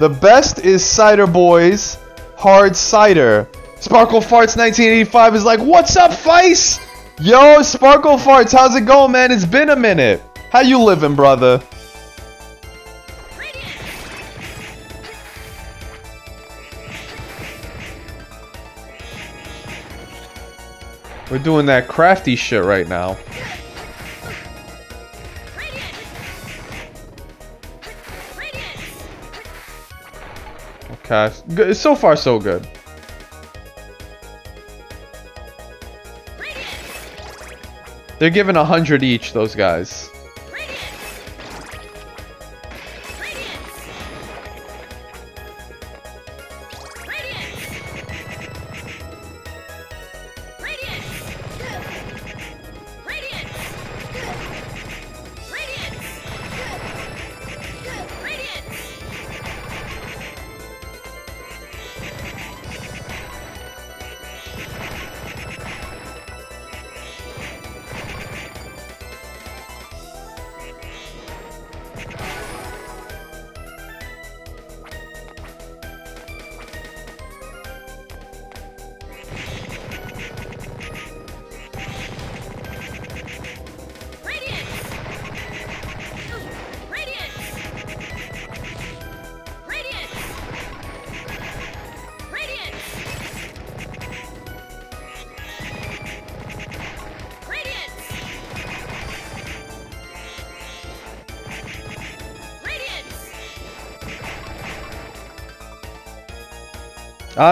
The best is Cider Boys Hard Cider. Sparkle Farts 1985 is like, what's up, Fice? Yo, Sparkle Farts, how's it going, man? It's been a minute. How you living, brother? We're doing that crafty shit right now. Okay, good. so far so good. They're giving a hundred each, those guys.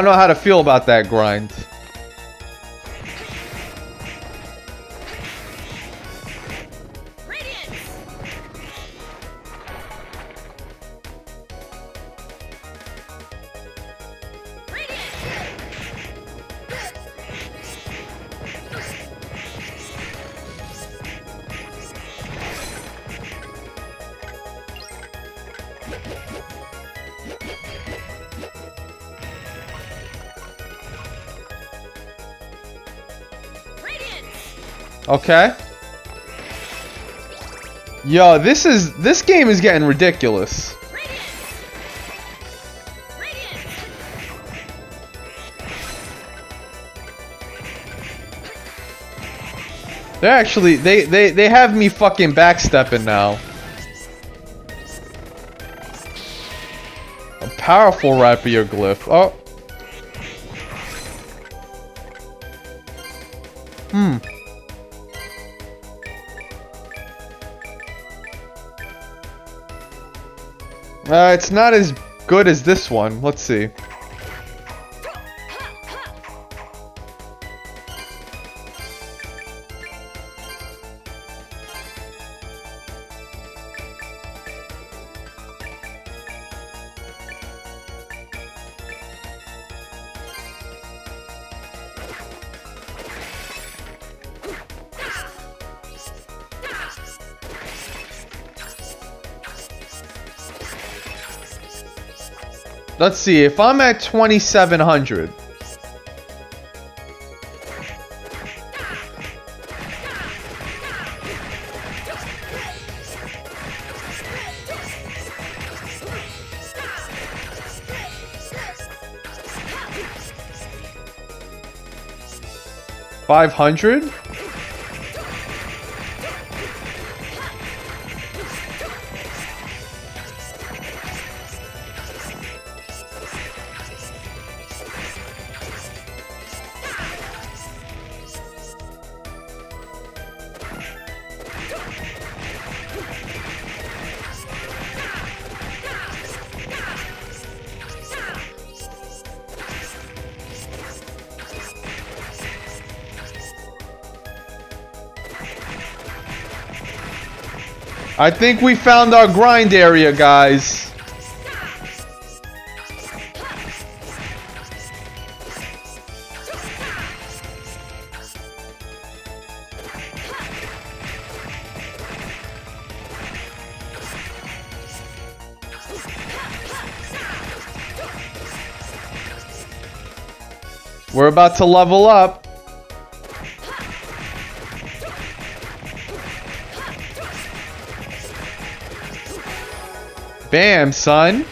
Don't know how to feel about that grind. Okay. Yo, this is this game is getting ridiculous. They're actually they they they have me fucking backstepping now. A powerful rapier glyph. Oh. Uh, it's not as good as this one. Let's see. Let's see, if I'm at 2700. Five hundred? I think we found our grind area, guys. We're about to level up. Bam, son.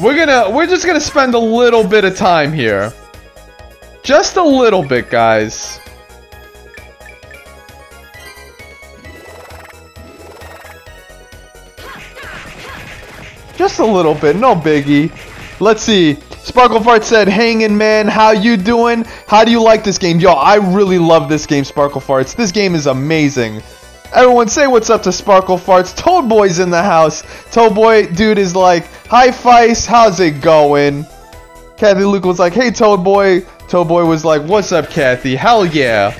We're gonna, we're just gonna spend a little bit of time here. Just a little bit, guys. Just a little bit, no biggie. Let's see. Sparklefart said, Hanging man, how you doing? How do you like this game? Yo, I really love this game, Sparklefarts. This game is amazing. Everyone say what's up to Sparkle Farts. Toad Boy's in the house. Toad Boy, dude, is like, Hi, Fice. How's it going? Kathy Luke was like, Hey, Toad Boy. Toad Boy was like, What's up, Kathy? Hell yeah.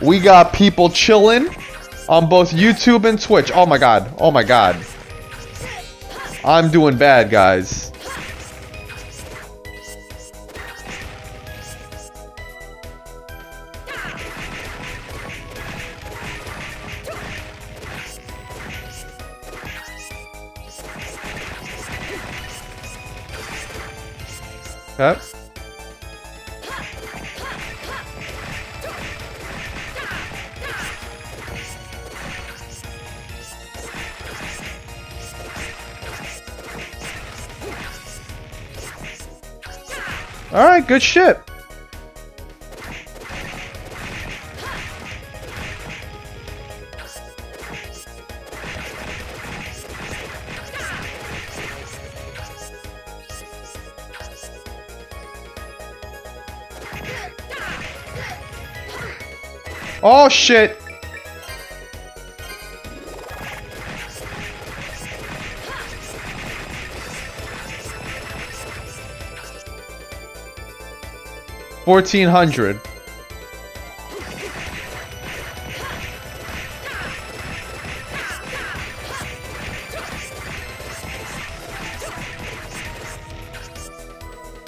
We got people chilling on both YouTube and Twitch. Oh my god. Oh my god. I'm doing bad, guys. Okay. Alright, good shit. Oh shit! Fourteen hundred.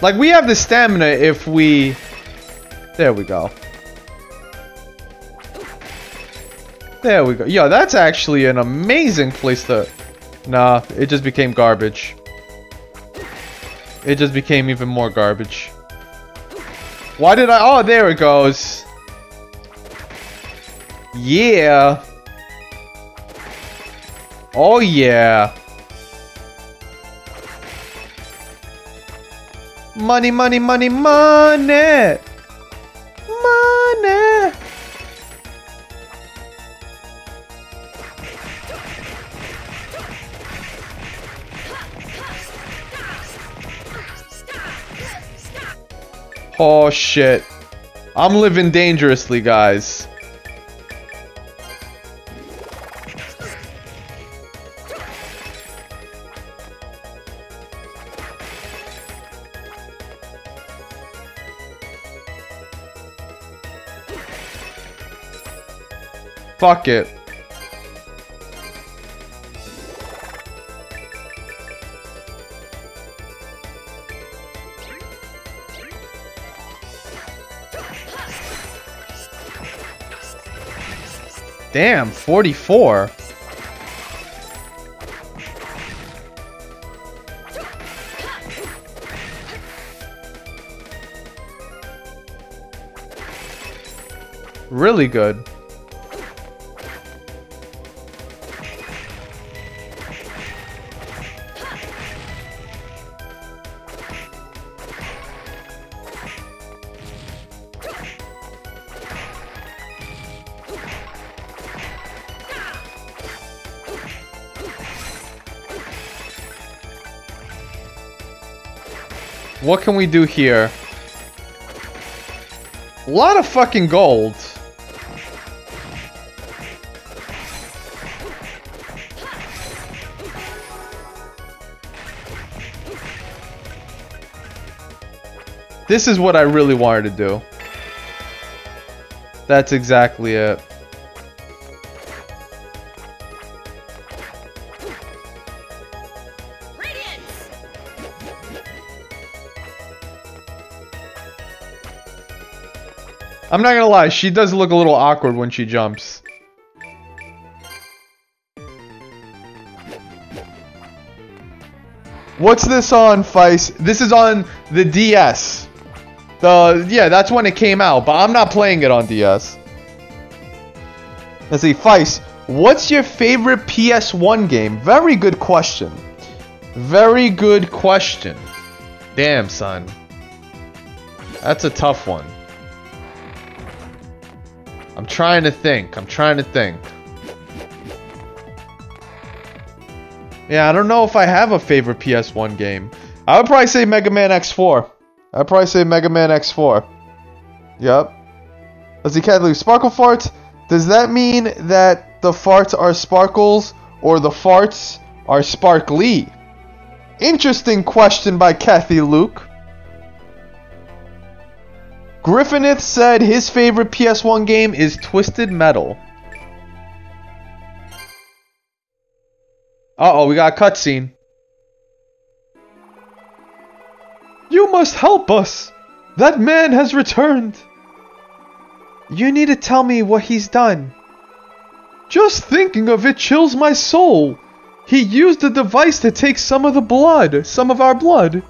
Like, we have the stamina if we... There we go. There we go. Yeah, that's actually an amazing place to... Nah, it just became garbage. It just became even more garbage. Why did I... Oh, there it goes. Yeah. Oh, yeah. Money, money, money, money. Shit. I'm living dangerously, guys. Fuck it. Damn, 44. Really good. What can we do here? A lot of fucking gold. This is what I really wanted to do. That's exactly it. I'm not gonna lie, she does look a little awkward when she jumps. What's this on, Fice? This is on the DS. The yeah, that's when it came out, but I'm not playing it on DS. Let's see, Fice. What's your favorite PS1 game? Very good question. Very good question. Damn, son. That's a tough one. I'm trying to think. I'm trying to think. Yeah, I don't know if I have a favorite PS1 game. I would probably say Mega Man X4. I'd probably say Mega Man X4. Yep. Let's see, Kathy Luke. Sparkle farts. Does that mean that the farts are sparkles or the farts are sparkly? Interesting question by Kathy Luke. Griffinith said his favorite PS1 game is Twisted Metal. Uh-oh, we got a cutscene. You must help us! That man has returned! You need to tell me what he's done. Just thinking of it chills my soul. He used a device to take some of the blood, some of our blood.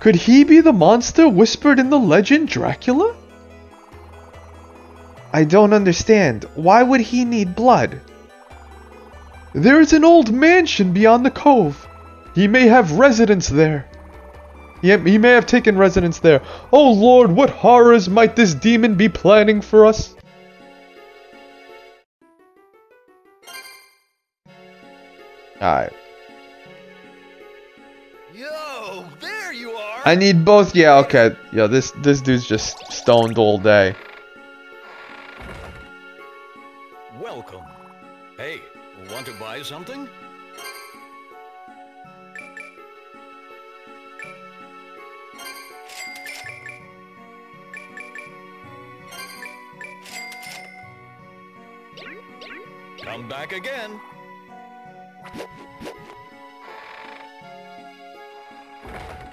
Could he be the monster whispered in the legend Dracula? I don't understand. Why would he need blood? There is an old mansion beyond the cove. He may have residence there. He, he may have taken residence there. Oh lord, what horrors might this demon be planning for us? Alright. I need both. Yeah, okay. Yo, this this dude's just stoned all day. Welcome. Hey, want to buy something? Come back again.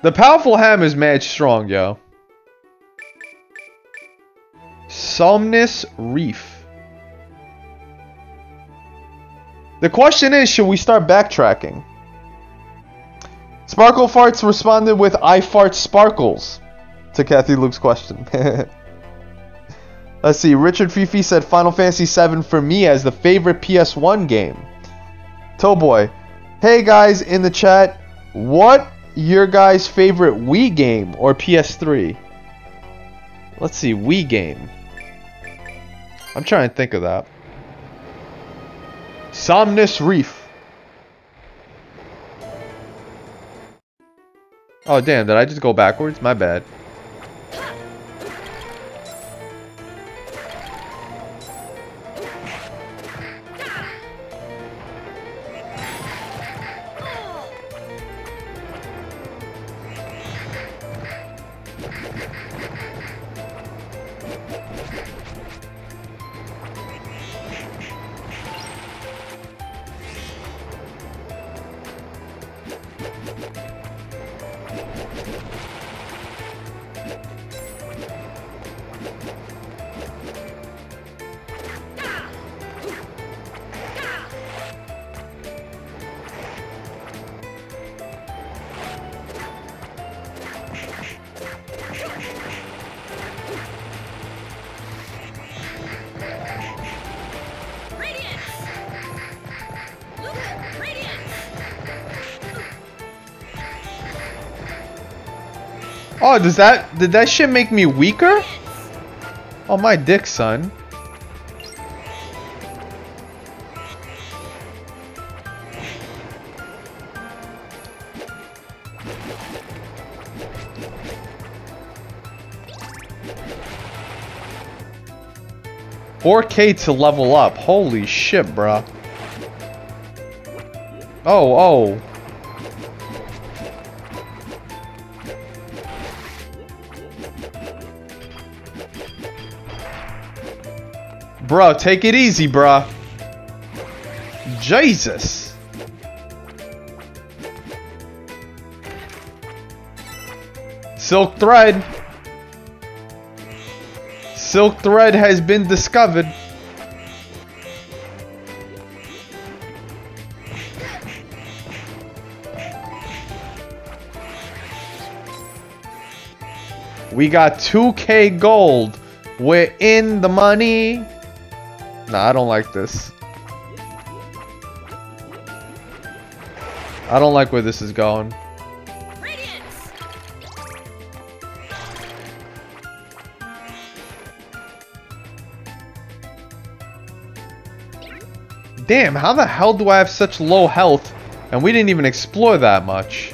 The powerful ham is mad strong, yo. Somnus Reef. The question is, should we start backtracking? Sparkle Farts responded with I fart sparkles to Kathy Luke's question. Let's see. Richard Fifi said Final Fantasy VII for me as the favorite PS1 game. Toad Boy, hey guys in the chat, what your guys' favorite Wii game or PS3? Let's see, Wii game. I'm trying to think of that. Somnus Reef. Oh damn, did I just go backwards? My bad. Oh, does that did that shit make me weaker? Oh my dick, son. Four K to level up. Holy shit, bruh. Oh, oh. Bro, take it easy, bro. Jesus. Silk thread. Silk thread has been discovered. We got 2k gold. We're in the money. Nah, I don't like this. I don't like where this is going. Damn, how the hell do I have such low health and we didn't even explore that much?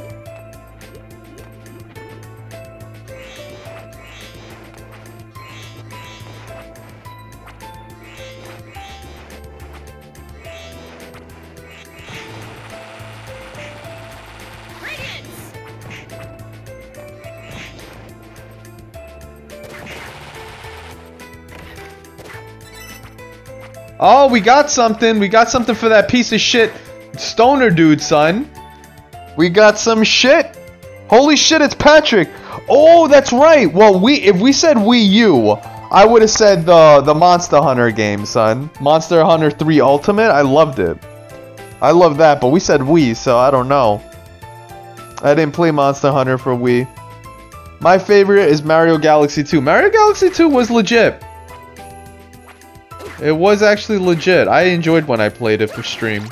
Oh, we got something. We got something for that piece of shit stoner dude, son. We got some shit. Holy shit, it's Patrick. Oh, that's right. Well, we if we said Wii U, I would have said the the Monster Hunter game, son. Monster Hunter 3 Ultimate. I loved it. I love that, but we said Wii, so I don't know. I didn't play Monster Hunter for Wii. My favorite is Mario Galaxy 2. Mario Galaxy 2 was legit. It was actually legit. I enjoyed when I played it for stream.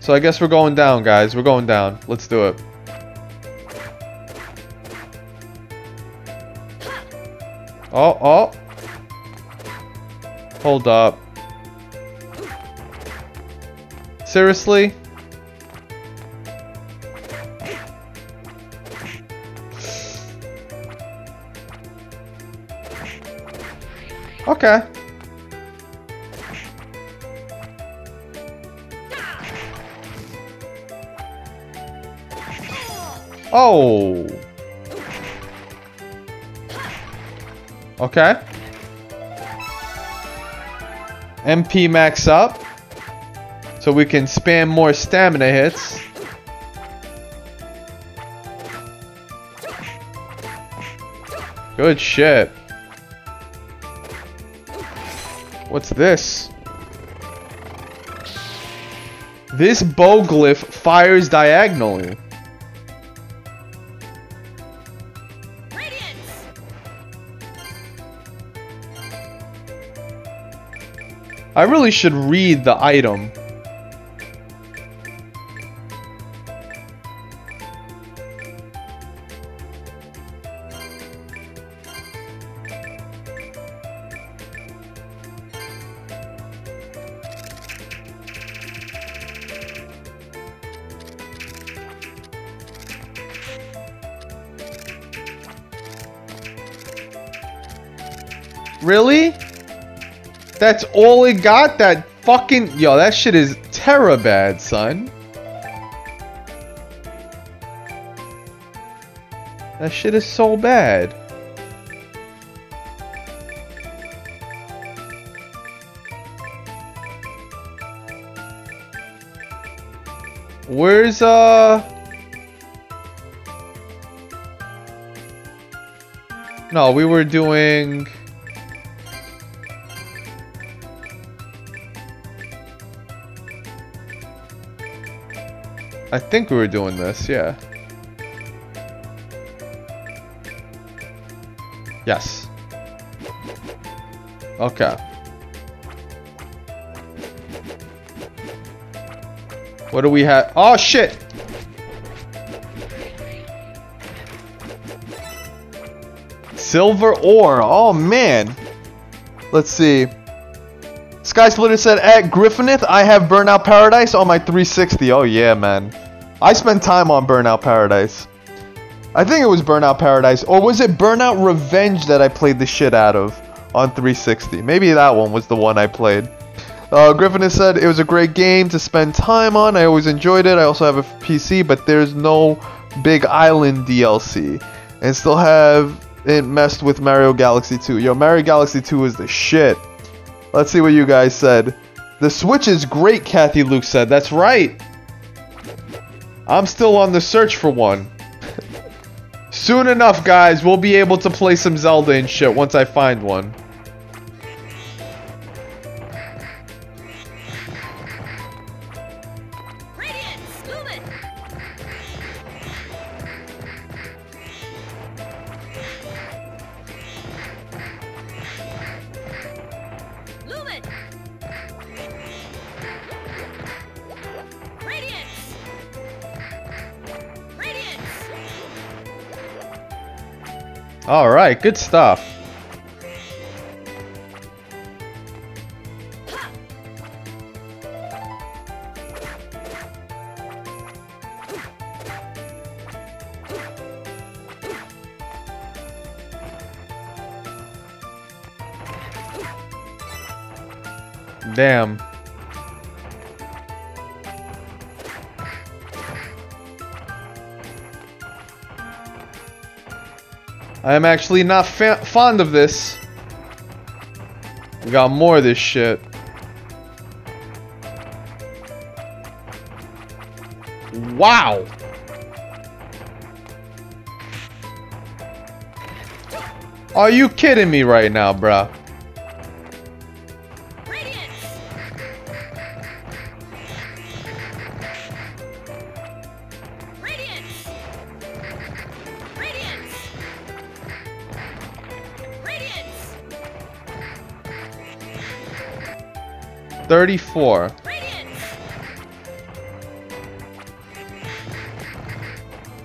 So I guess we're going down, guys. We're going down. Let's do it. Oh, oh. Hold up. Seriously? Okay. Oh. Okay. MP max up. So we can spam more stamina hits. Good shit. What's this? This bow glyph fires diagonally. Radiance! I really should read the item. That's all it got? That fucking... Yo, that shit is terror bad, son. That shit is so bad. Where's, uh... No, we were doing... I think we were doing this, yeah. Yes. Okay. What do we have? Oh, shit! Silver ore. Oh, man. Let's see. Sky Splitter said, at Griffinith, I have Burnout Paradise on my 360. Oh, yeah, man. I spent time on Burnout Paradise. I think it was Burnout Paradise. Or was it Burnout Revenge that I played the shit out of on 360? Maybe that one was the one I played. Uh, Griffinith said it was a great game to spend time on. I always enjoyed it. I also have a PC, but there's no Big Island DLC. And still have it messed with Mario Galaxy 2. Yo, Mario Galaxy 2 is the shit. Let's see what you guys said. The Switch is great, Kathy Luke said. That's right. I'm still on the search for one. Soon enough, guys, we'll be able to play some Zelda and shit once I find one. Alright, good stuff. I am actually not fond of this. We got more of this shit. Wow. Are you kidding me right now, bruh? 34. Radiance.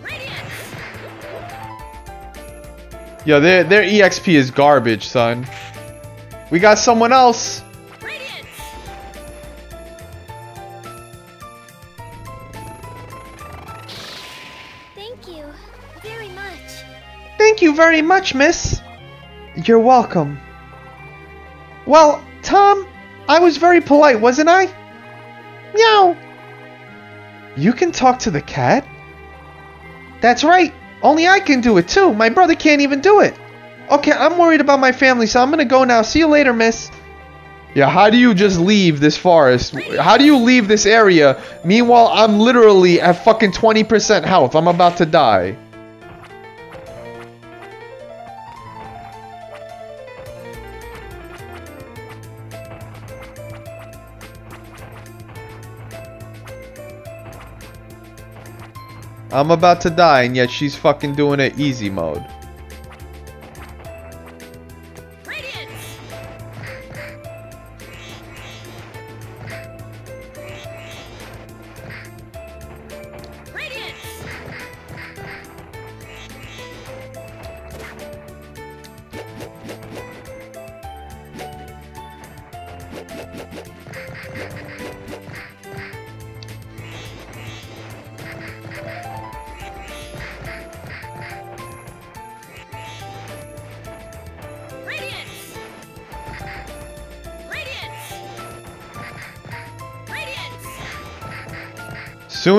Radiance. Yo, their, their EXP is garbage, son. We got someone else. Thank you very much. Thank you very much, miss. You're welcome. Well, Tom, I was very polite, wasn't I? Meow. You can talk to the cat? That's right. Only I can do it too. My brother can't even do it. Okay, I'm worried about my family, so I'm gonna go now. See you later, miss. Yeah, how do you just leave this forest? How do you leave this area? Meanwhile, I'm literally at fucking 20% health. I'm about to die. I'm about to die, and yet she's fucking doing it easy mode.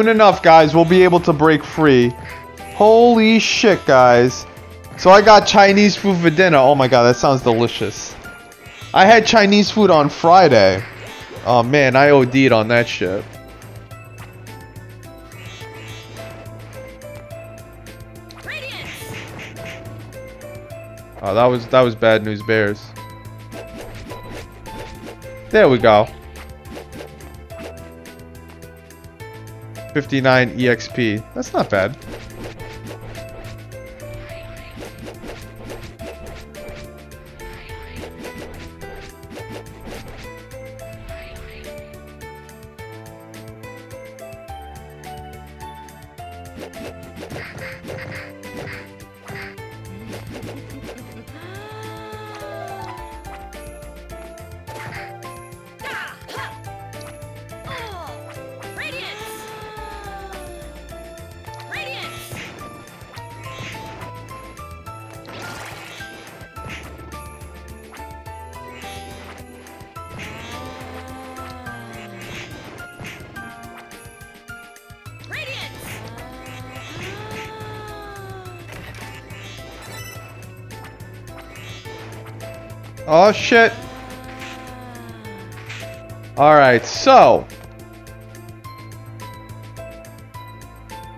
Enough, guys, we'll be able to break free. Holy shit, guys. So I got Chinese food for dinner. Oh my god, that sounds delicious. I had Chinese food on Friday. Oh man, I OD'd on that shit. Oh, that was that was bad news bears. There we go. 59 EXP. That's not bad. Oh shit. Alright, so.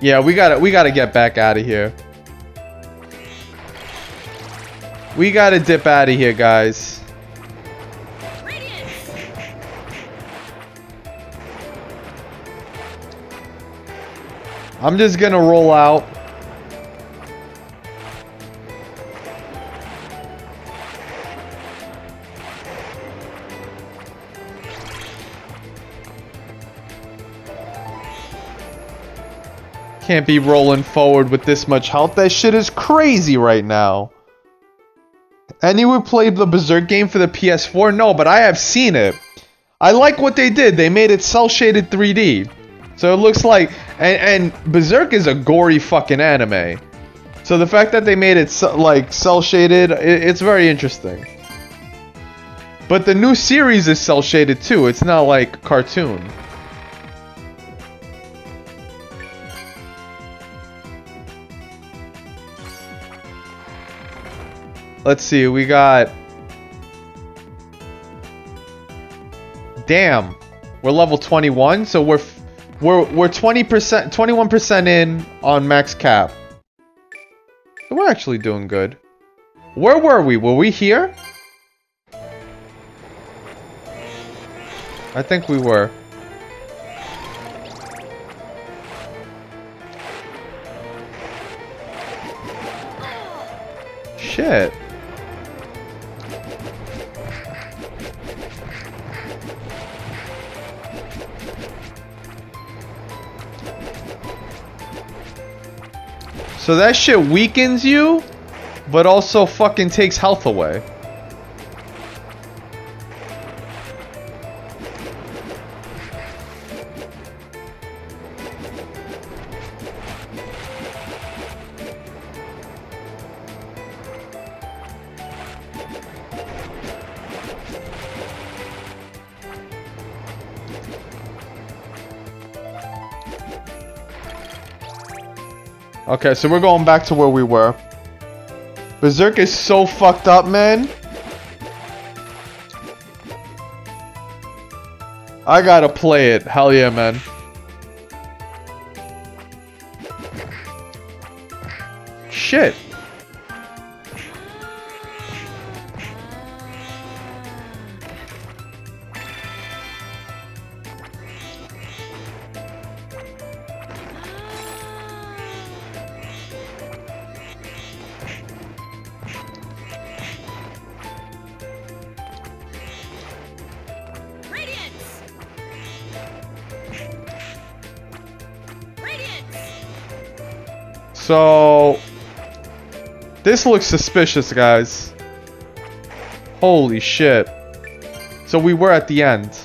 Yeah, we gotta we gotta get back out of here. We gotta dip out of here, guys. I'm just gonna roll out. Can't be rolling forward with this much health. That shit is crazy right now. Anyone played the Berserk game for the PS4? No, but I have seen it. I like what they did. They made it cel shaded 3D. So it looks like, and, and Berserk is a gory fucking anime. So the fact that they made it ce- like cel shaded, it, it's very interesting. But the new series is cell shaded too. It's not like cartoon. Let's see. We got. Damn, we're level 21, so we're we're we're 20%, 21% in on max cap. So we're actually doing good. Where were we? Were we here? I think we were. Shit. So that shit weakens you, but also fucking takes health away. Okay, so we're going back to where we were. Berserk is so fucked up, man. I gotta play it. Hell yeah, man. Shit. So... This looks suspicious, guys. Holy shit. So we were at the end.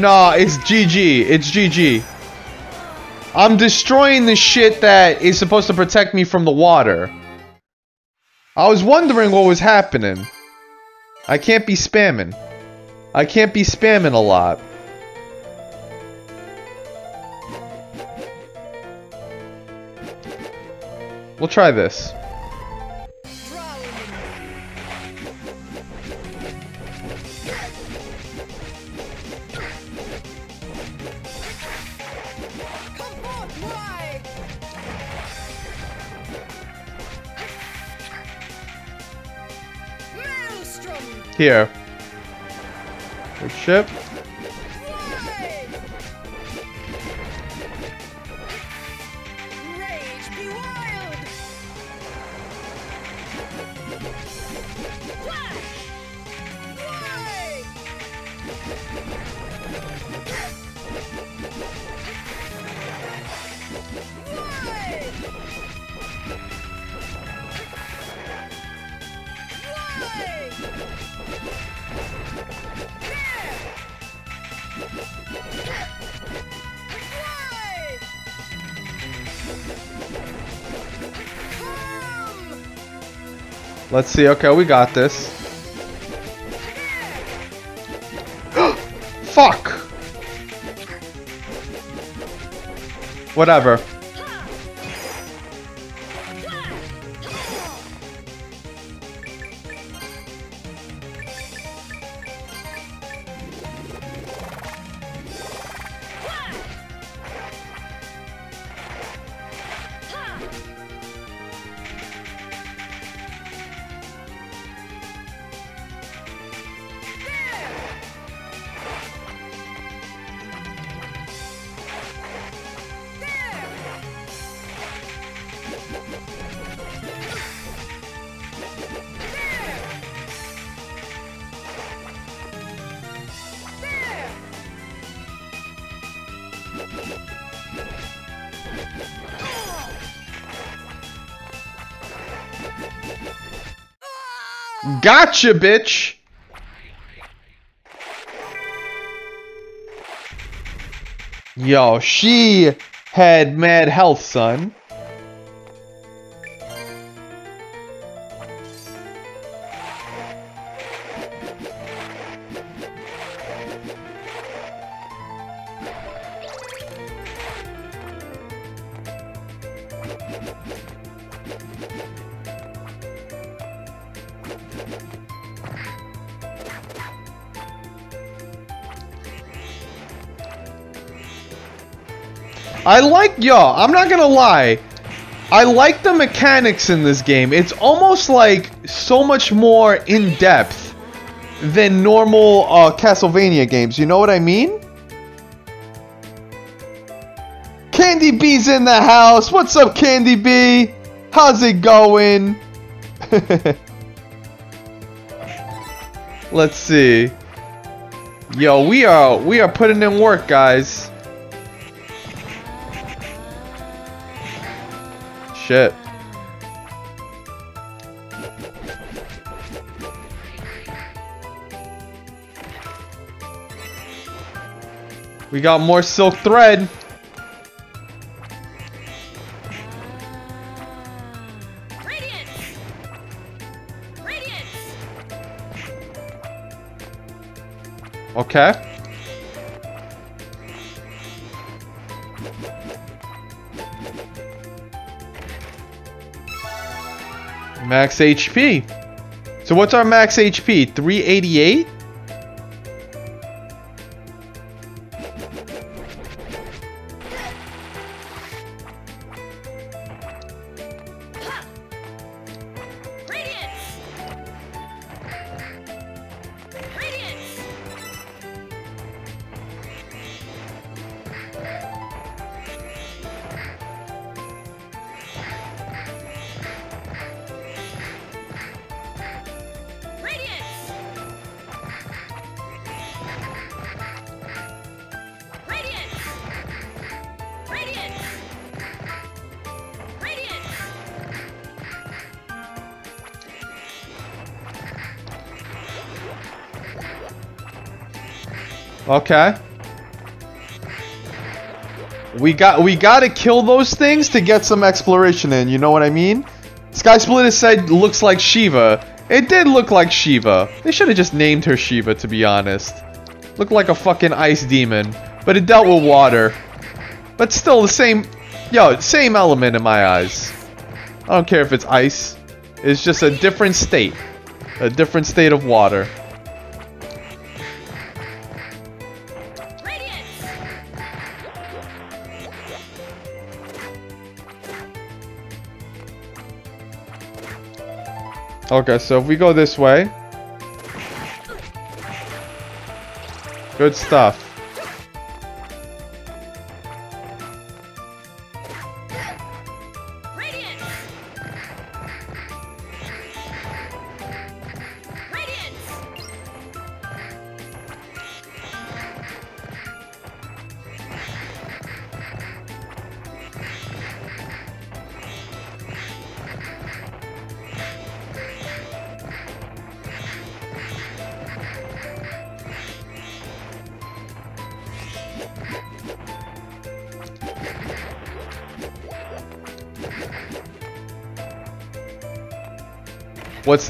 Nah, it's GG. It's GG. I'm destroying the shit that is supposed to protect me from the water. I was wondering what was happening. I can't be spamming. I can't be spamming a lot. We'll try this. Here. Good ship. Let's see. Okay, we got this. Fuck! Whatever. Gotcha, bitch! Yo, she had mad health, son. I like, yo, I'm not gonna lie. I like the mechanics in this game. It's almost like so much more in depth than normal uh, Castlevania games. You know what I mean? Candy B's in the house. What's up, Candy B? How's it going? Let's see. Yo, we are we are putting in work, guys. Shit. We got more silk thread. Radiance! Radiance! Okay. Max HP. So what's our max HP? 388? Okay. We got we gotta kill those things to get some exploration in, you know what I mean? Sky Splitter said looks like Shiva. It did look like Shiva. They should have just named her Shiva to be honest. Looked like a fucking ice demon. But it dealt with water. But still the same yo, same element in my eyes. I don't care if it's ice. It's just a different state. A different state of water. Okay, so if we go this way. Good stuff.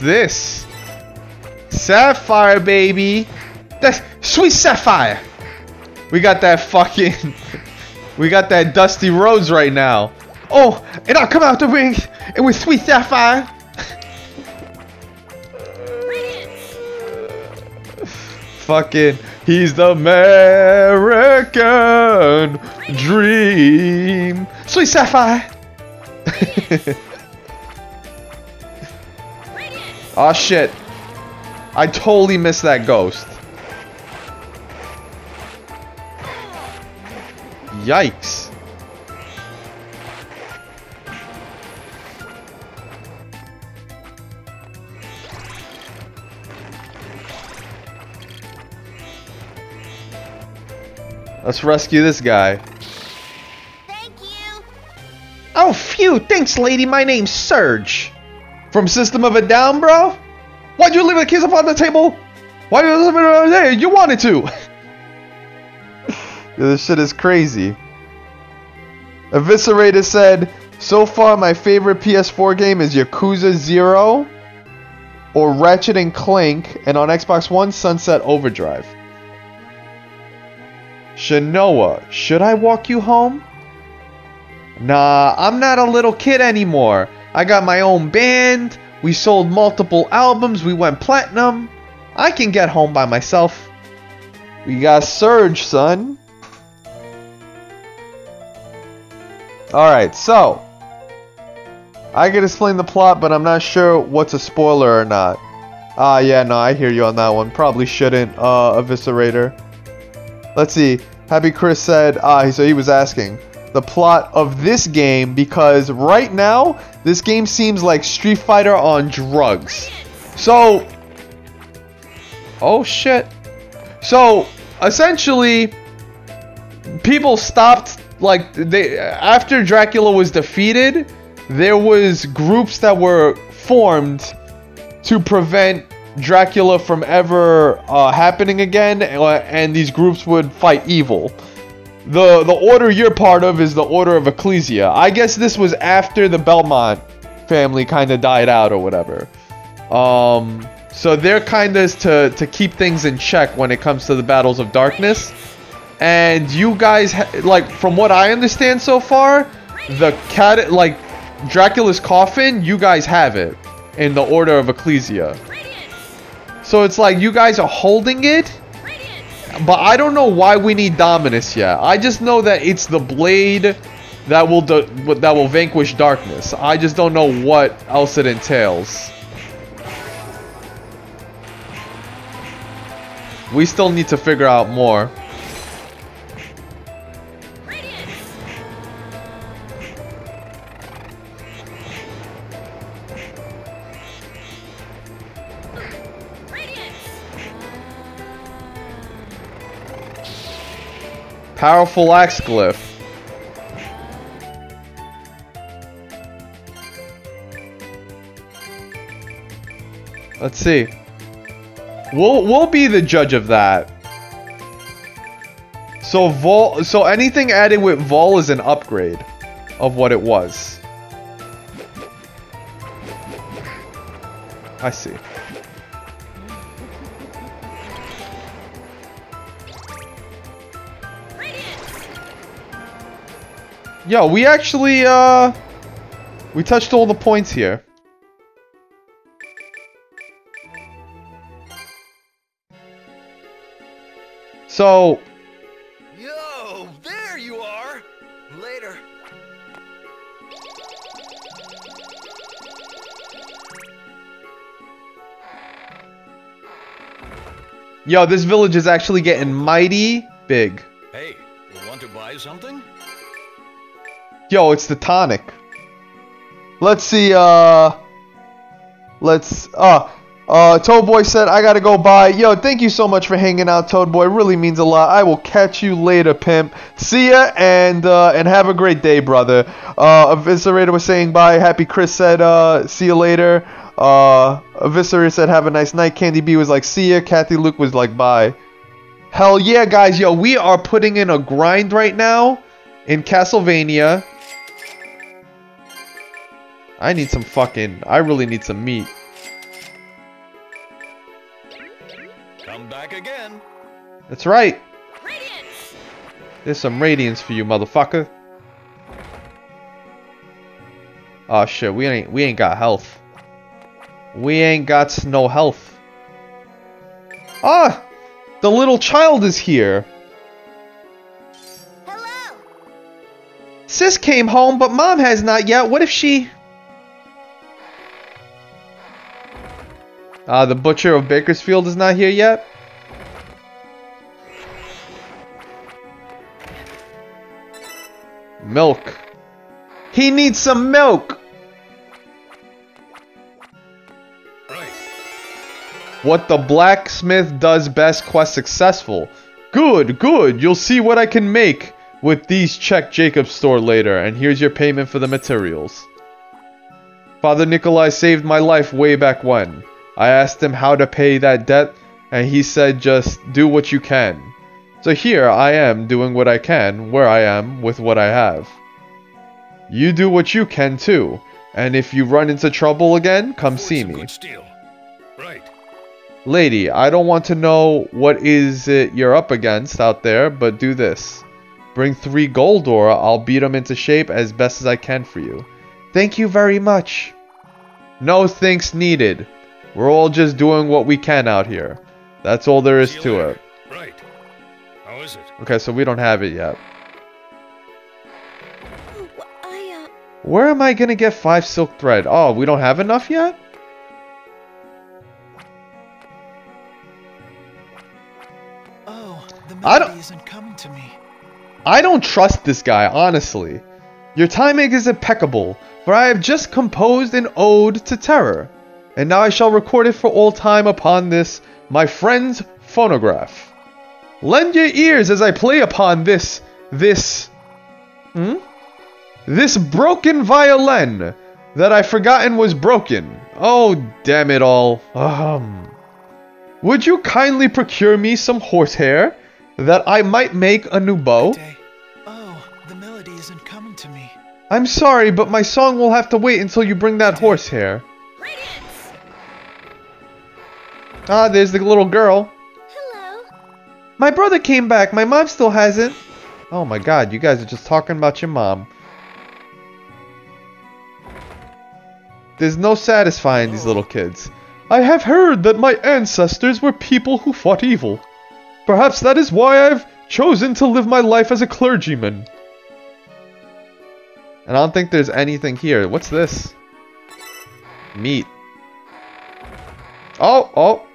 This? Sapphire, baby. That's sweet sapphire. We got that fucking. we got that dusty rose right now. Oh, and I'll come out the ring and with sweet sapphire. Fucking, he's the American dream. Sweet sapphire. oh shit. I totally missed that ghost. Yikes. Let's rescue this guy. Thank you. Oh, phew. Thanks, lady. My name's Serge. From System of a Down, bro? Why'd you leave the keys up on the table? Why you leave it there? You wanted to. this shit is crazy. Eviscerator said, so far my favorite PS4 game is Yakuza 0 or Ratchet and Clank, and on Xbox One, Sunset Overdrive. Shanoa, should I walk you home? Nah, I'm not a little kid anymore. I got my own band. We sold multiple albums. We went platinum. I can get home by myself. We got Serge, son. Alright, so. I can explain the plot, but I'm not sure what's a spoiler or not. Ah, yeah, no, I hear you on that one. Probably shouldn't, uh, Eviscerator. Let's see. Happy Chris said, ah, so he was asking the plot of this game because right now, this game seems like Street Fighter on drugs. So, oh shit. So, essentially, people stopped, like, they, after Dracula was defeated, there was groups that were formed to prevent Dracula from ever uh, happening again, and these groups would fight evil. The the order you're part of is the Order of Ecclesia. I guess this was after the Belmont family kind of died out or whatever. Um, so they're kind of to to keep things in check when it comes to the battles of darkness. And you guys, like, from what I understand so far, the cat, like, Dracula's coffin, you guys have it in the Order of Ecclesia. So it's like you guys are holding it, but I don't know why we need Dominus yet. I just know that it's the blade that will that will vanquish darkness. I just don't know what else it entails. We still need to figure out more. Powerful axe glyph. Let's see. We'll we'll be the judge of that. So Vol so anything added with Vol is an upgrade of what it was. I see. Yo, we actually, uh... We touched all the points here. So... Yo, there you are! Later. Yo, this village is actually getting mighty big. Hey, want to buy something? Yo, it's the tonic. Let's see, uh... Let's, uh... Uh, Toad Boy said, I gotta go bye. Yo, thank you so much for hanging out, Toad Boy. Really means a lot. I will catch you later, pimp. See ya, and, uh, and have a great day, brother. Uh, Eviscerator was saying bye. Happy Chris said, uh, see you later. Uh, Eviscerator said, have a nice night. Candy B was like, see ya. Kathy Luke was like, bye. Hell yeah, guys. Yo, we are putting in a grind right now in Castlevania. I need some fucking... I really need some meat. Come back again. That's right. Radiance! There's some radiance for you, motherfucker. Oh shit, we ain't we ain't got health. We ain't got no health. Ah! The little child is here. Hello. Sis came home, but mom has not yet. What if she... Uh, the Butcher of Bakersfield is not here yet? Milk. He needs some milk! What the blacksmith does best quest successful. Good, good. You'll see what I can make with these check Jacob's store later, and here's your payment for the materials. Father Nikolai saved my life way back when. I asked him how to pay that debt, and he said just do what you can. So here I am doing what I can, where I am, with what I have. You do what you can too, and if you run into trouble again, come see me. Right. Lady, I don't want to know what is it you're up against out there, but do this. Bring three gold ore, I'll beat them into shape as best as I can for you. Thank you very much. No thanks needed. We're all just doing what we can out here. That's all there is to later. it. Right. How is it? Okay, so we don't have it yet. I, uh, Where am I gonna get five silk thread? Oh, we don't have enough yet? Oh, the I don't- isn't coming to me. I don't trust this guy, honestly. Your timing is impeccable, for I have just composed an ode to terror, and now I shall record it for all time upon this, my friend's phonograph. Lend your ears as I play upon this, this, hmm? This broken violin that I forgotten was broken. Oh, damn it all. Um. Would you kindly procure me some horsehair that I might make a new bow? Oh, the melody isn't coming to me. I'm sorry, but my song will have to wait until you bring that horsehair. Ah, there's the little girl. hello. My brother came back. My mom still hasn't. Oh my god, you guys are just talking about your mom. There's no satisfying these little kids. I have heard that my ancestors were people who fought evil. Perhaps that is why I've chosen to live my life as a clergyman. And I don't think there's anything here. What's this? Meat. Oh, oh.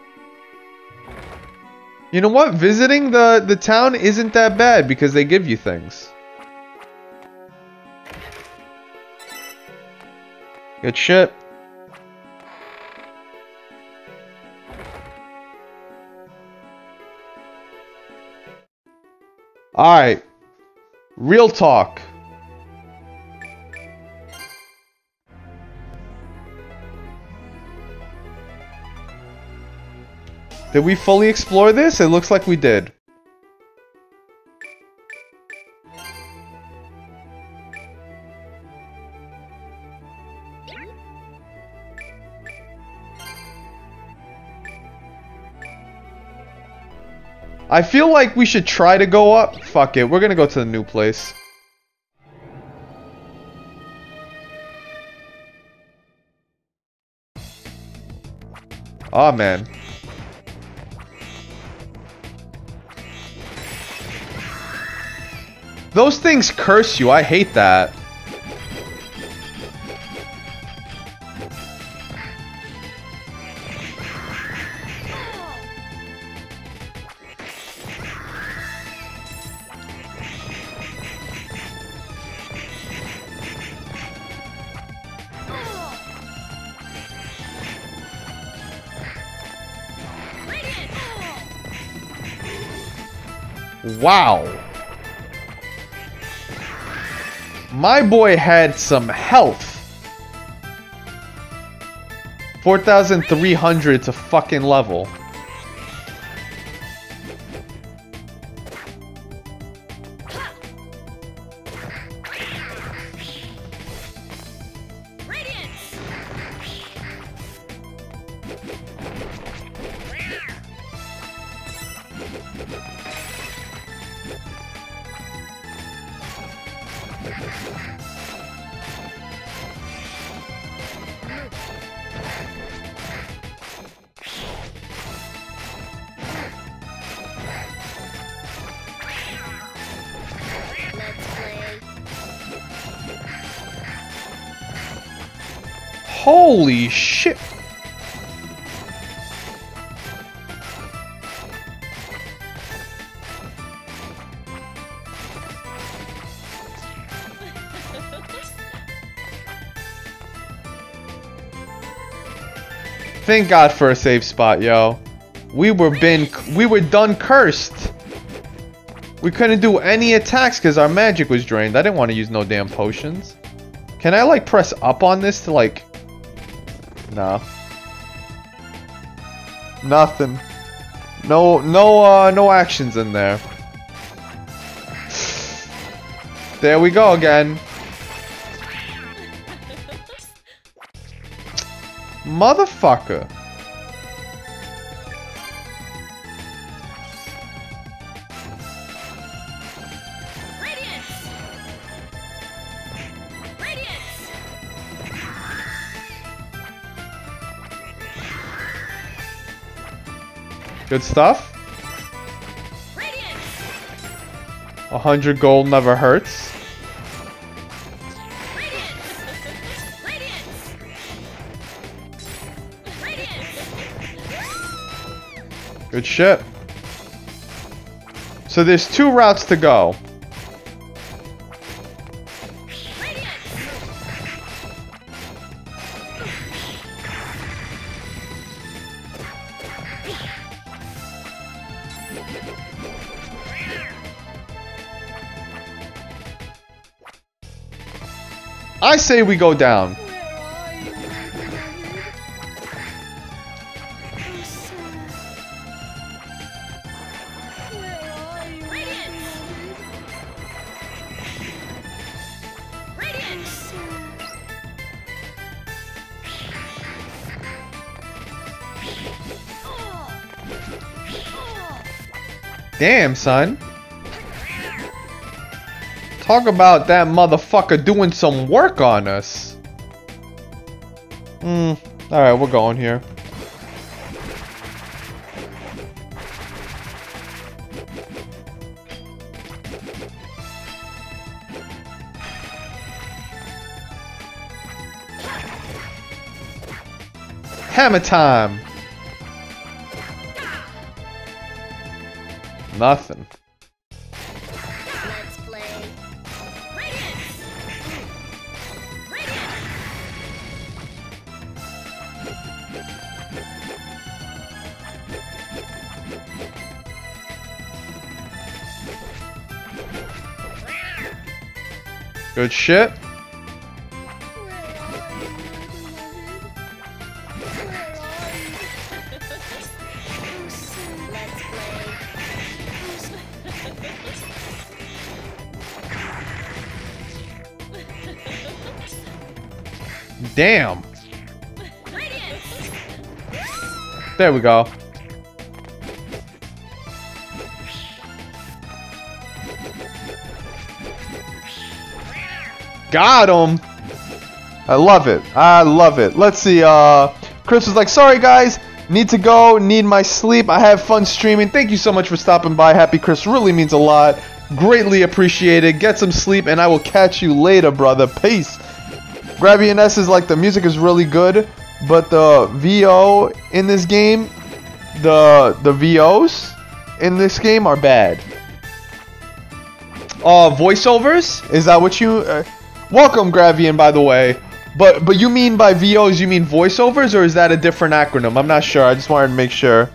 You know what? Visiting the, the town isn't that bad because they give you things. Good shit. Alright. Real talk. Did we fully explore this? It looks like we did. I feel like we should try to go up. Fuck it, we're gonna go to the new place. Aw, man. Those things curse you. I hate that. Wow. My boy had some health. 4,300 to fucking level. Thank God for a safe spot, yo. We were been we were done cursed. We couldn't do any attacks because our magic was drained. I didn't want to use no damn potions. Can I like press up on this to like no. Nothing. No, no, uh, no actions in there. There we go again. Motherfucker. Good stuff. A hundred gold never hurts. Good shit. So there's two routes to go. I say we go down. Damn, son. Talk about that motherfucker doing some work on us. Hmm. Alright, we're going here. Hammer time! Nothing. Let's play. Radiance! Radiance! Good shit. Damn. There we go. Got him. I love it. I love it. Let's see. Uh, Chris was like, "Sorry guys, need to go. Need my sleep. I have fun streaming. Thank you so much for stopping by. Happy Chris really means a lot. Greatly appreciated. Get some sleep, and I will catch you later, brother. Peace." Gravian's is like the music is really good, but the VO in this game, the the VOs in this game are bad. Uh, voiceovers? Is that what you? Uh, welcome, Gravian, by the way. But but you mean by VOs, you mean voiceovers, or is that a different acronym? I'm not sure. I just wanted to make sure.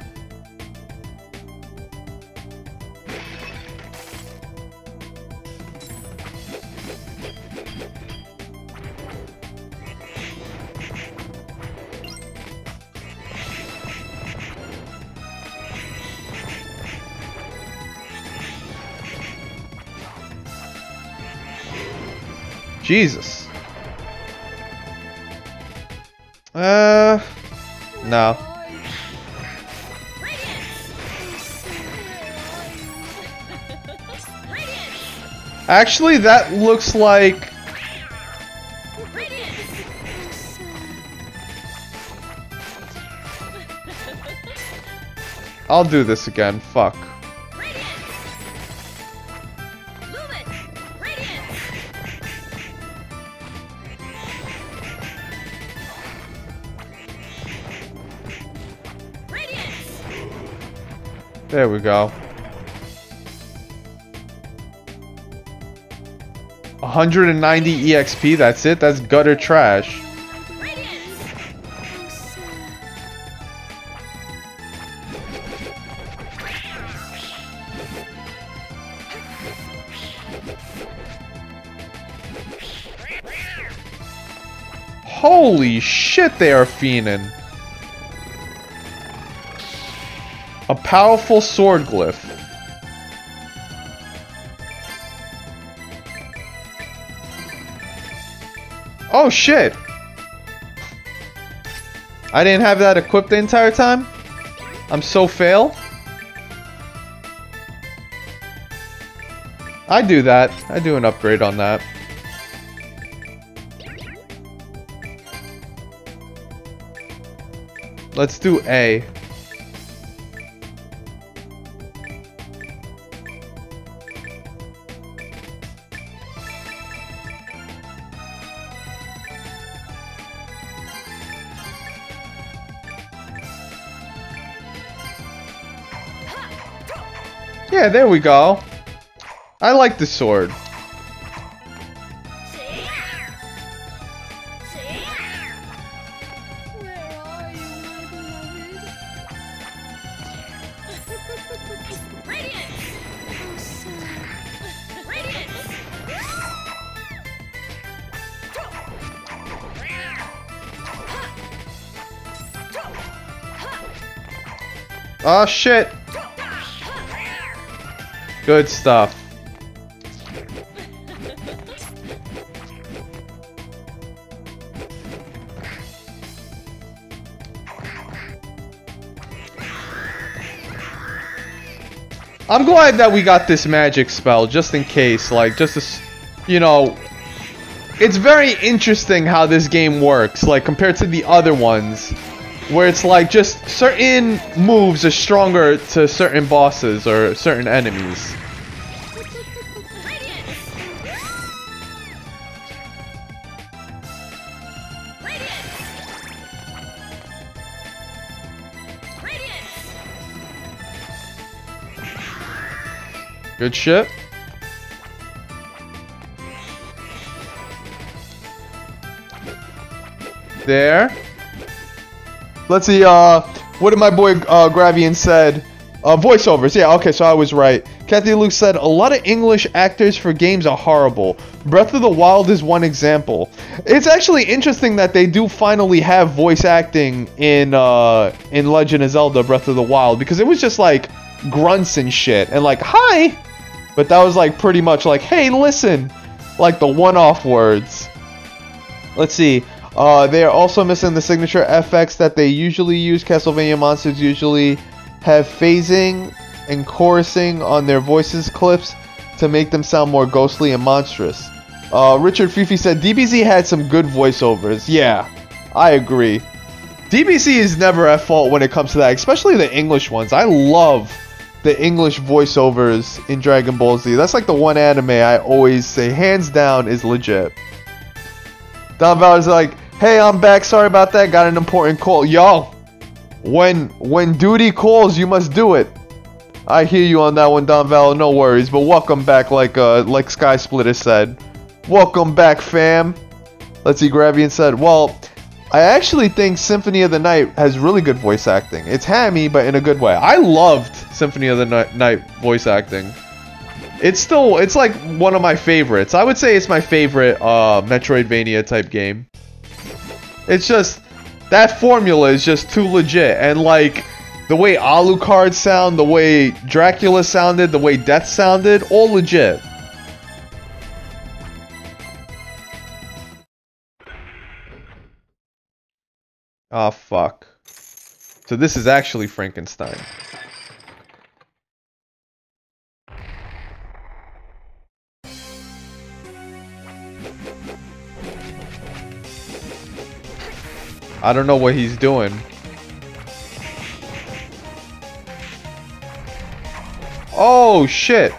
Jesus. Uh, no. Actually, that looks like I'll do this again. Fuck. There we go. 190 EXP, that's it? That's gutter trash. Holy shit, they are fiending. Powerful sword glyph. Oh shit! I didn't have that equipped the entire time? I'm so fail? I do that. I do an upgrade on that. Let's do A. Yeah, there we go. I like the sword. Oh shit! Good stuff. I'm glad that we got this magic spell just in case, like, just as, you know, it's very interesting how this game works, like, compared to the other ones, where it's like just certain moves are stronger to certain bosses or certain enemies. Good shit. There. Let's see, uh, what did my boy uh, Gravian said? Uh, voiceovers, yeah, okay, so I was right. Kathy Luke said, a lot of English actors for games are horrible. Breath of the Wild is one example. It's actually interesting that they do finally have voice acting in, uh, in Legend of Zelda Breath of the Wild, because it was just like grunts and shit, and like, hi! But that was like pretty much like, hey, listen! Like the one-off words. Let's see. Uh, they are also missing the signature FX that they usually use. Castlevania monsters usually have phasing and chorusing on their voices clips to make them sound more ghostly and monstrous. Uh, Richard Fifi said DBZ had some good voiceovers. Yeah, I agree. DBZ is never at fault when it comes to that, especially the English ones. I love the English voiceovers in Dragon Ball Z. That's like the one anime I always say, hands down, is legit. Don Valor's like, hey, I'm back. Sorry about that. Got an important call. Yo, when when duty calls, you must do it. I hear you on that one, Don Valor. No worries. But welcome back, like uh, like Sky Splitter said. Welcome back, fam. Let's see. Gravian said, well, I actually think Symphony of the Night has really good voice acting. It's hammy, but in a good way. I loved Symphony of the Ni- Night voice acting. It's still, it's like one of my favorites. I would say it's my favorite uh, Metroidvania type game. It's just, that formula is just too legit. And like, the way Alucard sound, the way Dracula sounded, the way Death sounded, all legit. Oh fuck. So this is actually Frankenstein. I don't know what he's doing. Oh shit.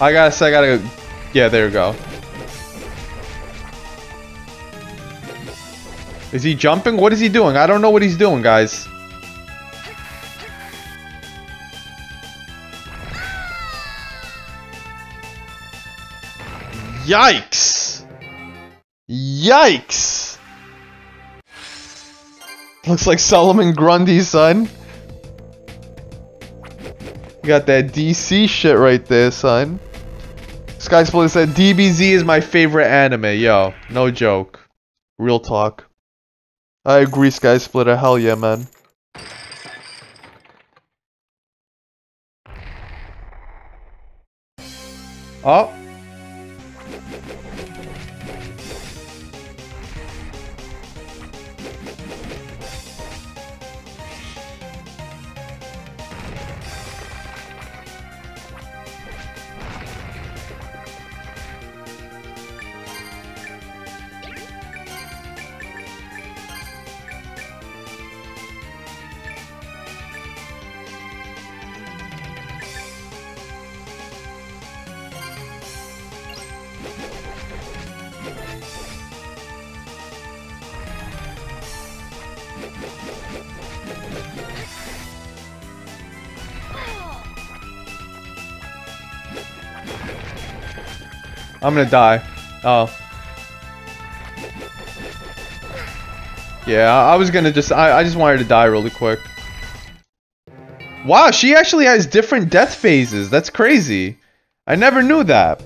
I gotta say, I gotta. Yeah, there we go. Is he jumping? What is he doing? I don't know what he's doing, guys. Yikes! Yikes! Looks like Solomon Grundy, son. You got that DC shit right there, son. Sky Splitter said DBZ is my favorite anime. Yo, no joke. Real talk. I agree, Sky Splitter. Hell yeah, man. Oh. I'm gonna die. Oh. Yeah, I was gonna just- I, I just wanted to die really quick. Wow, she actually has different death phases. That's crazy. I never knew that.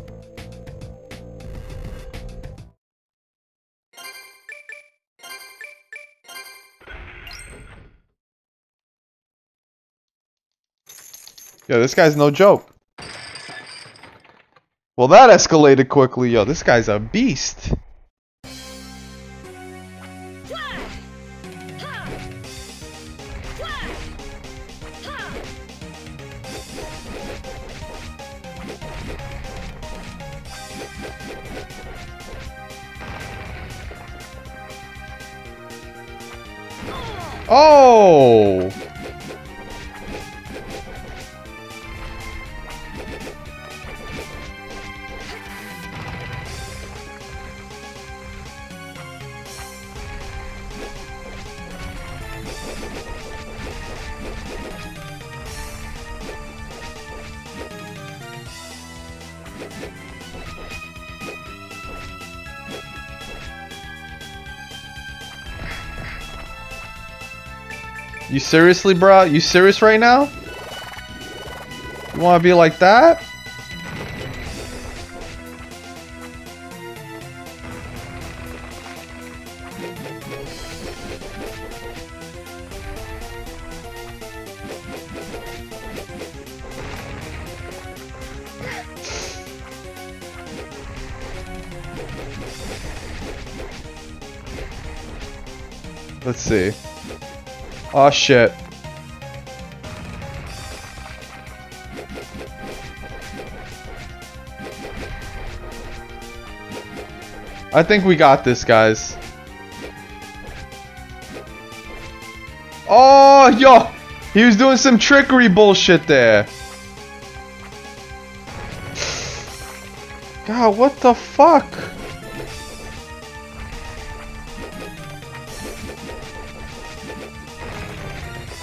Yo, this guy's no joke. Well, that escalated quickly. Yo, this guy's a beast. Oh! Seriously, bro? You serious right now? You want to be like that? Oh shit. I think we got this, guys. Oh, yo! He was doing some trickery bullshit there. God, what the fuck?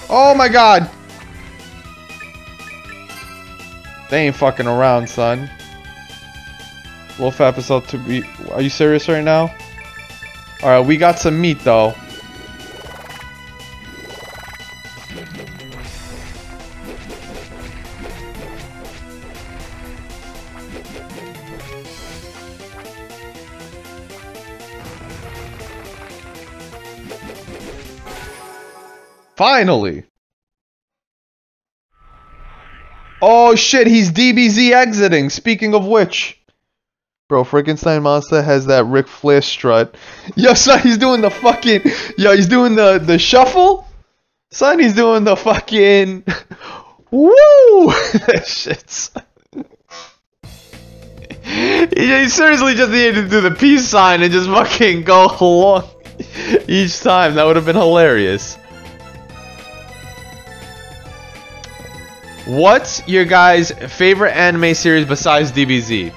Oh my god! They ain't fucking around, son. Wolf episode to be. Are you serious right now? Alright, we got some meat though. Finally! Oh shit, he's DBZ exiting. Speaking of which. Bro, Frankenstein Monster has that Ric Flair strut. Yo, son, he's doing the fucking. Yo, he's doing the, the shuffle? Son, he's doing the fucking. Woo! that shit, son. He, he seriously just needed to do the peace sign and just fucking go along each time. That would have been hilarious. What's your guys' favorite anime series besides DBZ?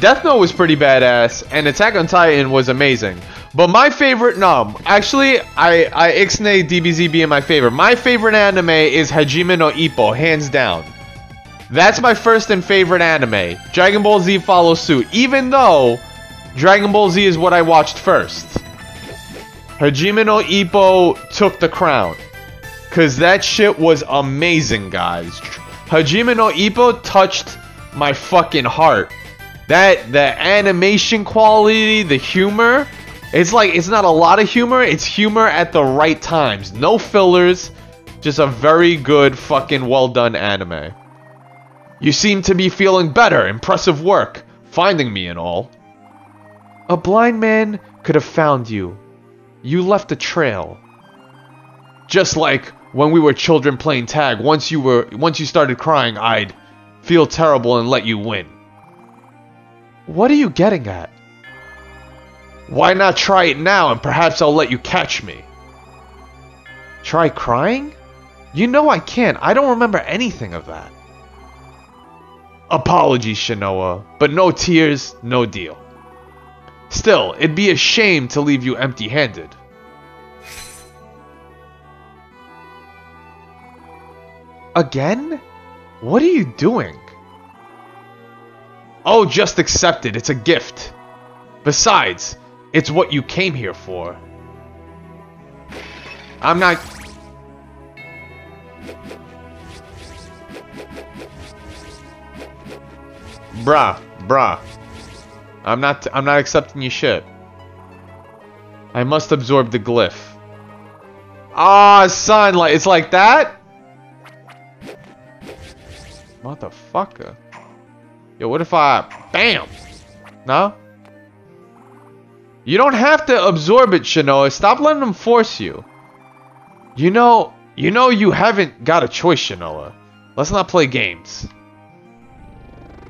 Death Note was pretty badass, and Attack on Titan was amazing. But my favorite, no, actually, I, I ixnay DBZ being my favorite. My favorite anime is Hajime no Ippo, hands down. That's my first and favorite anime. Dragon Ball Z follows suit, even though Dragon Ball Z is what I watched first. Hajime no Ippo took the crown. Cause that shit was amazing, guys. Hajime no Ippo touched my fucking heart. That the animation quality, the humor, it's like it's not a lot of humor, it's humor at the right times. No fillers, just a very good fucking well done anime. You seem to be feeling better, impressive work, finding me and all. A blind man could have found you. You left a trail. Just like when we were children playing tag, once you were once you started crying, I'd feel terrible and let you win. What are you getting at? Why not try it now and perhaps I'll let you catch me? Try crying? You know I can't. I don't remember anything of that. Apologies, Shanoa, but no tears, no deal. Still, it'd be a shame to leave you empty handed. Again? What are you doing? Oh, just accept it. It's a gift. Besides, it's what you came here for. I'm not. Bruh, bruh. I'm not. I'm not accepting your shit. I must absorb the glyph. Ah, son, like it's like that. Motherfucker. Yo, what if I... Bam! No? You don't have to absorb it, Shanoa. Stop letting them force you. You know... You know you haven't got a choice, Shanoa. Let's not play games.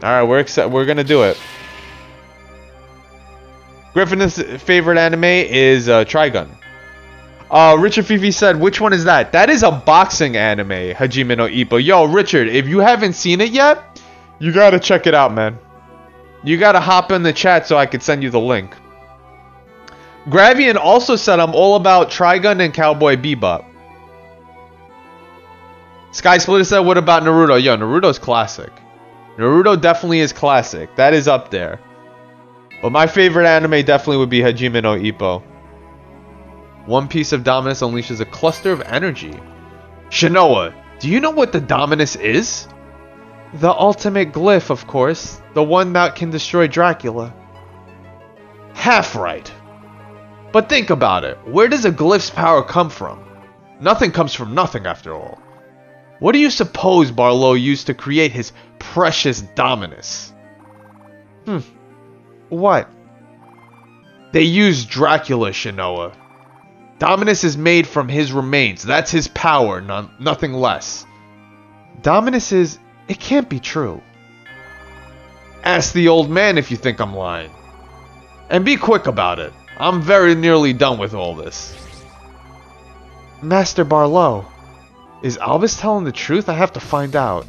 Alright, we're we're gonna do it. Griffin's favorite anime is uh, Trigun. Uh, Richard Fifi said, which one is that? That is a boxing anime, Hajime no Ippo. Yo, Richard, if you haven't seen it yet, you gotta check it out, man. You gotta hop in the chat so I could send you the link. Gravian also said I'm all about Trigun and Cowboy Bebop. Sky Splitter said, what about Naruto? Yo, Naruto's classic. Naruto definitely is classic. That is up there. But my favorite anime definitely would be Hajime no Ippo. One piece of Dominus unleashes a cluster of energy. Shanoa, do you know what the Dominus is? The ultimate glyph, of course. The one that can destroy Dracula. Half right. But think about it. Where does a glyph's power come from? Nothing comes from nothing, after all. What do you suppose Barlow used to create his precious Dominus? Hmm. What? They used Dracula, Shanoa. Dominus is made from his remains. That's his power, none, nothing less. Dominus is... It can't be true. Ask the old man if you think I'm lying. And be quick about it. I'm very nearly done with all this. Master Barlow. Is Albus telling the truth? I have to find out.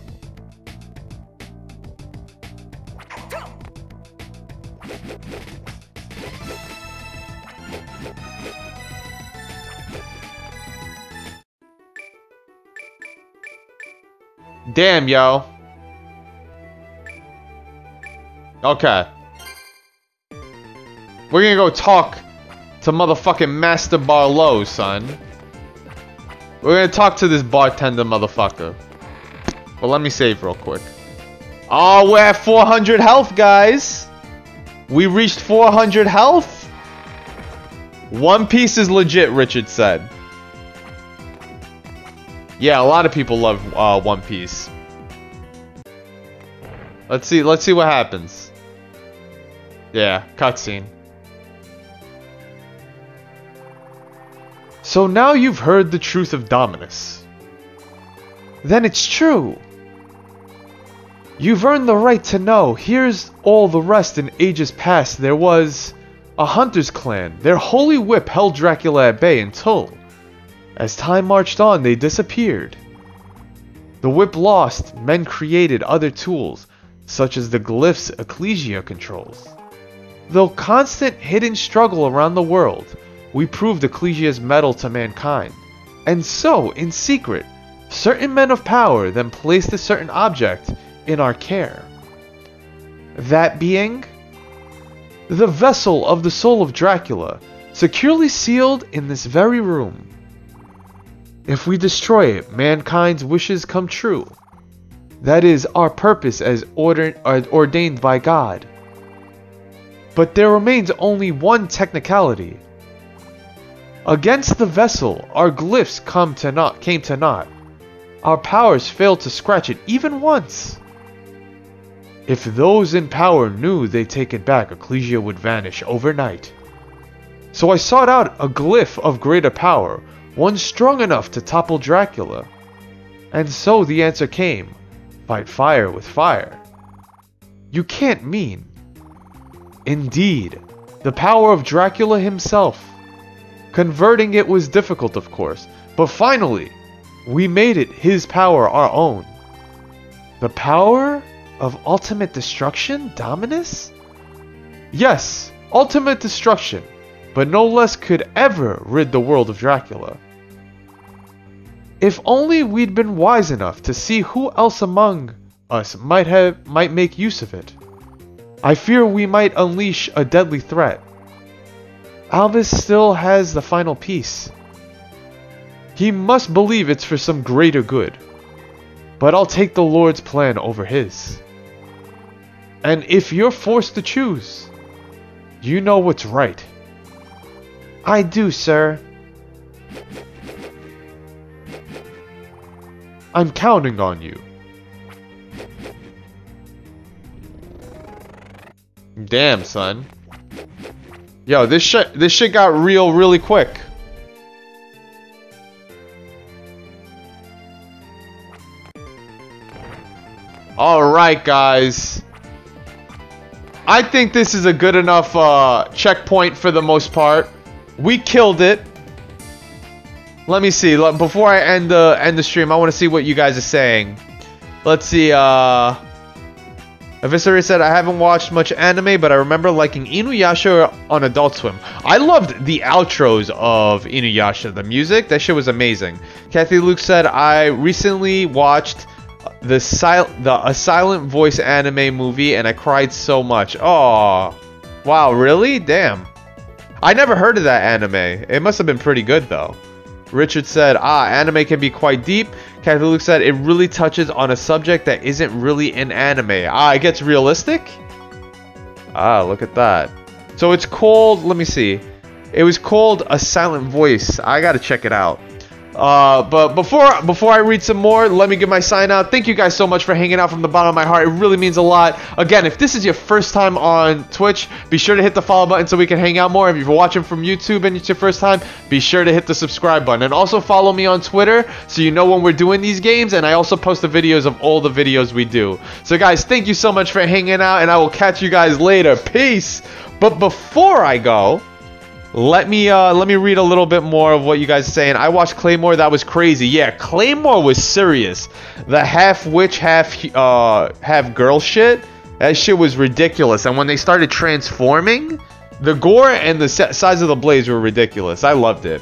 Damn, yo. Okay. We're gonna go talk to motherfucking Master Barlow, son. We're gonna talk to this bartender motherfucker. But let me save real quick. Oh, we're at 400 health, guys. We reached 400 health. One Piece is legit, Richard said. Yeah, a lot of people love uh, One Piece. Let's see. Let's see what happens. Yeah, cutscene. So now you've heard the truth of Dominus. Then it's true. You've earned the right to know. Here's all the rest in ages past. There was a hunter's clan. Their holy whip held Dracula at bay until as time marched on, they disappeared. The whip lost, men created other tools, such as the glyphs Ecclesia controls. Though constant hidden struggle around the world, we proved Ecclesia's mettle to mankind. And so, in secret, certain men of power then placed a certain object in our care. That being the vessel of the soul of Dracula, securely sealed in this very room. If we destroy it, mankind's wishes come true. That is our purpose as order, uh, ordained by God. But there remains only one technicality. Against the vessel, our glyphs come to naught, came to naught. Our powers failed to scratch it even once. If those in power knew they take it back, Ecclesia would vanish overnight. So I sought out a glyph of greater power, one strong enough to topple Dracula. And so the answer came fight fire with fire. You can't mean. Indeed, the power of Dracula himself. Converting it was difficult, of course, but finally, we made it his power our own. The power of ultimate destruction, Dominus? Yes, ultimate destruction, but no less could ever rid the world of Dracula. If only we'd been wise enough to see who else among us might have might make use of it. I fear we might unleash a deadly threat. Albus still has the final piece. He must believe it's for some greater good. But I'll take the Lord's plan over his. And if you're forced to choose, you know what's right. I do, sir. I'm counting on you. Damn, son. Yo, this shit this shit got real really quick. Alright, guys. I think this is a good enough uh, checkpoint for the most part. We killed it. Let me see. Before I end the end the stream, I want to see what you guys are saying. Let's see. Uh, Eviscerator said, I haven't watched much anime, but I remember liking Inuyasha on Adult Swim. I loved the outros of Inuyasha. The music, that shit was amazing. Kathy Luke said, I recently watched the sil- the a silent voice anime movie and I cried so much. Oh, wow, really? Damn. I never heard of that anime. It must have been pretty good though. Richard said, ah, anime can be quite deep. Kathy Luke said, it really touches on a subject that isn't really in anime. Ah, it gets realistic? Ah, look at that. So it's called, let me see. It was called A Silent Voice. I gotta check it out. Uh, but before before I read some more, let me give my sign out. Thank you guys so much for hanging out from the bottom of my heart. It really means a lot. Again, if this is your first time on Twitch, be sure to hit the follow button so we can hang out more. If you're watching from YouTube and it's your first time, be sure to hit the subscribe button. And also follow me on Twitter so you know when we're doing these games. And I also post the videos of all the videos we do. So guys, thank you so much for hanging out and I will catch you guys later. Peace. But before I go, let me uh let me read a little bit more of what you guys saying. I watched Claymore, that was crazy. Yeah, Claymore was serious. The half witch, half uh half girl shit. That shit was ridiculous. And when they started transforming, the gore and the size of the blades were ridiculous. I loved it.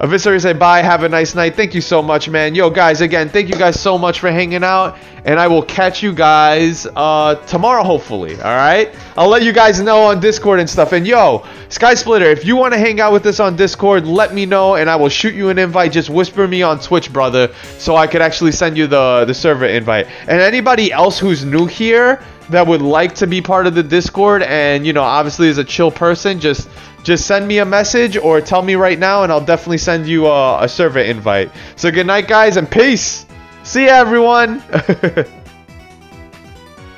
Eviscerator say bye, have a nice night. Thank you so much, man. Yo, guys, again, thank you guys so much for hanging out. And I will catch you guys uh, tomorrow, hopefully. All right? I'll let you guys know on Discord and stuff. And yo, Sky Splitter, if you want to hang out with us on Discord, let me know and I will shoot you an invite. Just whisper me on Twitch, brother, so I could actually send you the, the server invite. And anybody else who's new here that would like to be part of the Discord and, you know, obviously is a chill person, just just send me a message or tell me right now and I'll definitely send you a, a server invite. So good night, guys, and peace. See ya, everyone.